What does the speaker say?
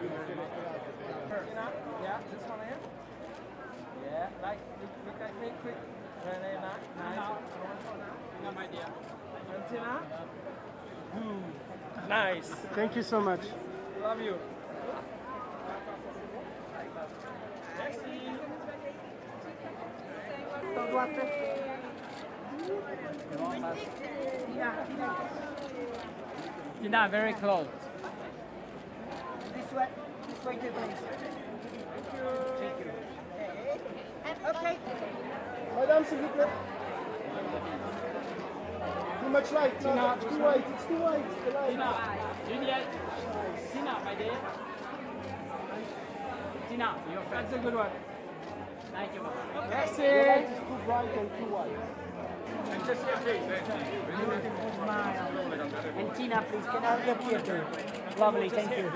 Yeah, this one here. Yeah, like, look like me quick. Nice. Nice. Thank you so much. Love you. Yeah, very close. Way, this way too, please. Thank you. Okay. Madame, s'il vous plaît. Too much light. No, it's too white. It's too white. The light. Tina, Juliette. Tina, my dear. Tina, That's a good one. Thank you. Papa. The light is too bright and too white. Smile. And Tina, please, can I have your picture? Lovely, thank you.